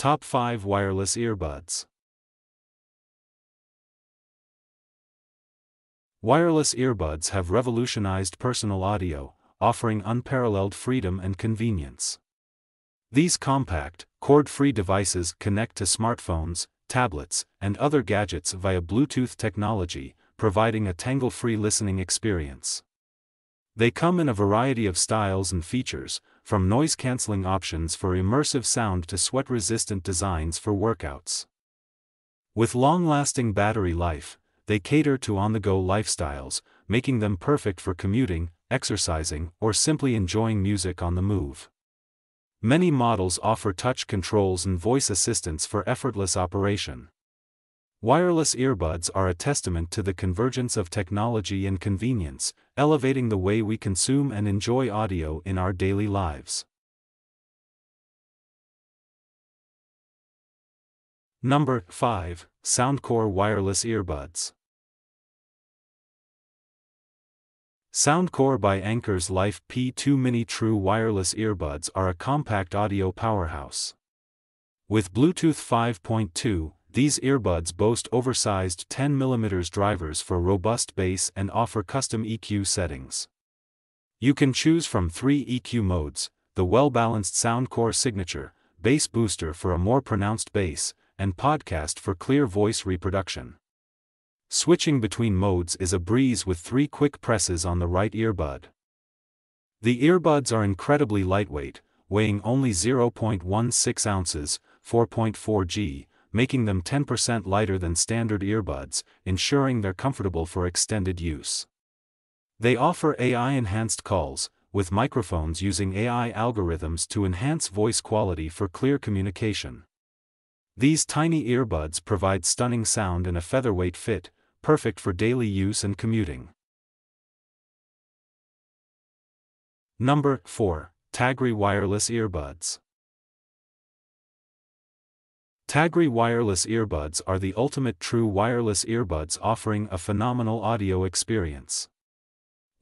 Top 5 Wireless Earbuds Wireless earbuds have revolutionized personal audio, offering unparalleled freedom and convenience. These compact, cord-free devices connect to smartphones, tablets, and other gadgets via Bluetooth technology, providing a tangle-free listening experience. They come in a variety of styles and features, from noise-canceling options for immersive sound to sweat-resistant designs for workouts. With long-lasting battery life, they cater to on-the-go lifestyles, making them perfect for commuting, exercising, or simply enjoying music on the move. Many models offer touch controls and voice assistance for effortless operation. Wireless earbuds are a testament to the convergence of technology and convenience, elevating the way we consume and enjoy audio in our daily lives. Number 5 Soundcore Wireless Earbuds Soundcore by Anker's Life P2 Mini True Wireless Earbuds are a compact audio powerhouse. With Bluetooth 5.2, these earbuds boast oversized 10mm drivers for robust bass and offer custom EQ settings. You can choose from three EQ modes, the well-balanced Soundcore Signature, Bass Booster for a more pronounced bass, and Podcast for clear voice reproduction. Switching between modes is a breeze with three quick presses on the right earbud. The earbuds are incredibly lightweight, weighing only 0.16 ounces, 4.4 G, making them 10% lighter than standard earbuds, ensuring they're comfortable for extended use. They offer AI-enhanced calls, with microphones using AI algorithms to enhance voice quality for clear communication. These tiny earbuds provide stunning sound in a featherweight fit, perfect for daily use and commuting. Number 4. TAGRY Wireless Earbuds. TAGRY wireless earbuds are the ultimate true wireless earbuds offering a phenomenal audio experience.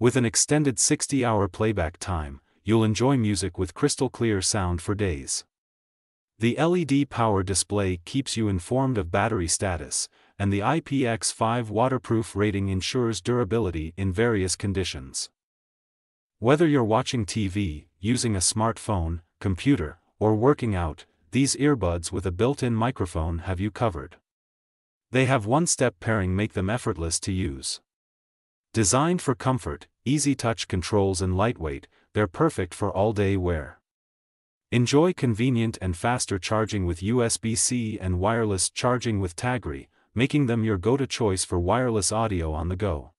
With an extended 60 hour playback time, you'll enjoy music with crystal clear sound for days. The LED power display keeps you informed of battery status, and the IPX5 waterproof rating ensures durability in various conditions. Whether you're watching TV, using a smartphone, computer, or working out, these earbuds with a built-in microphone have you covered. They have one-step pairing make them effortless to use. Designed for comfort, easy touch controls and lightweight, they're perfect for all-day wear. Enjoy convenient and faster charging with USB-C and wireless charging with TAGRY, making them your go-to choice for wireless audio on the go.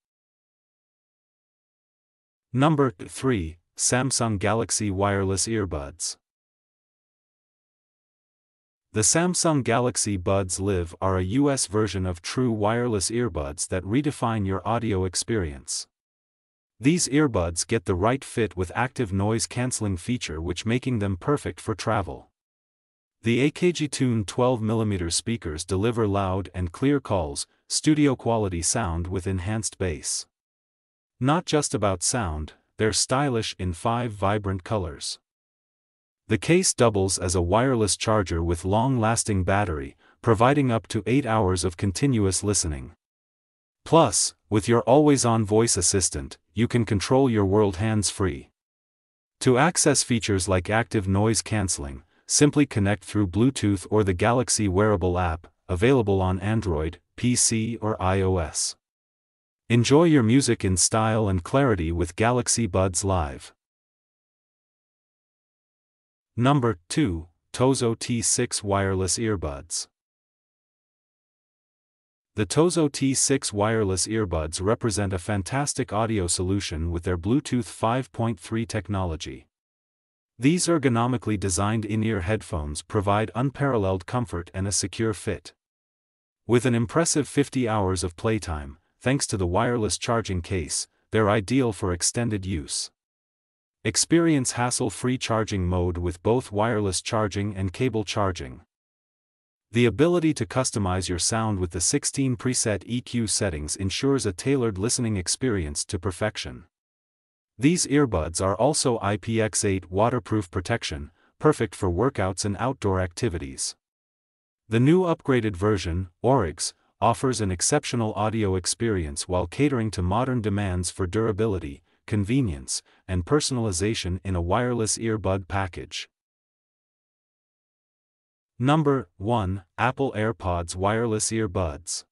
Number 3. Samsung Galaxy Wireless Earbuds The Samsung Galaxy Buds Live are a US version of true wireless earbuds that redefine your audio experience. These earbuds get the right fit with active noise cancelling feature which making them perfect for travel. The AKG Tune 12mm speakers deliver loud and clear calls, studio quality sound with enhanced bass. Not just about sound, they're stylish in five vibrant colors. The case doubles as a wireless charger with long-lasting battery, providing up to 8 hours of continuous listening. Plus, with your always-on voice assistant, you can control your world hands-free. To access features like active noise cancelling, simply connect through Bluetooth or the Galaxy Wearable app, available on Android, PC or iOS. Enjoy your music in style and clarity with Galaxy Buds Live. Number 2. Tozo T6 Wireless Earbuds. The Tozo T6 wireless earbuds represent a fantastic audio solution with their Bluetooth 5.3 technology. These ergonomically designed in-ear headphones provide unparalleled comfort and a secure fit. With an impressive 50 hours of playtime, thanks to the wireless charging case, they're ideal for extended use. Experience hassle-free charging mode with both wireless charging and cable charging. The ability to customize your sound with the 16 preset EQ settings ensures a tailored listening experience to perfection. These earbuds are also IPX8 waterproof protection, perfect for workouts and outdoor activities. The new upgraded version, Aurix, offers an exceptional audio experience while catering to modern demands for durability, convenience, and personalization in a wireless earbud package. Number 1 Apple AirPods Wireless Earbuds.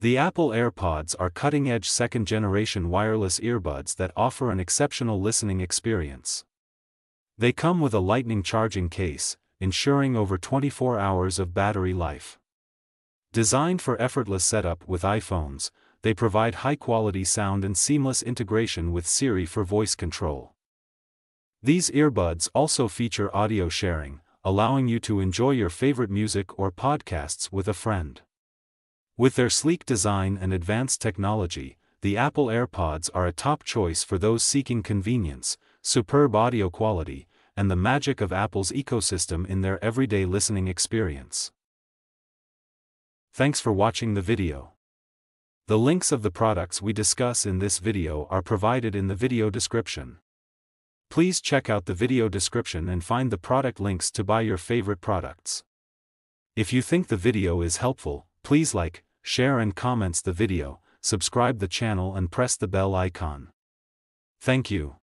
The Apple AirPods are cutting edge second generation wireless earbuds that offer an exceptional listening experience. They come with a lightning charging case, ensuring over 24 hours of battery life. Designed for effortless setup with iPhones, they provide high quality sound and seamless integration with Siri for voice control. These earbuds also feature audio sharing, allowing you to enjoy your favorite music or podcasts with a friend. With their sleek design and advanced technology, the Apple AirPods are a top choice for those seeking convenience, superb audio quality, and the magic of Apple's ecosystem in their everyday listening experience. Thanks for watching the video. The links of the products we discuss in this video are provided in the video description. Please check out the video description and find the product links to buy your favorite products. If you think the video is helpful, please like, share and comments the video, subscribe the channel and press the bell icon. Thank you.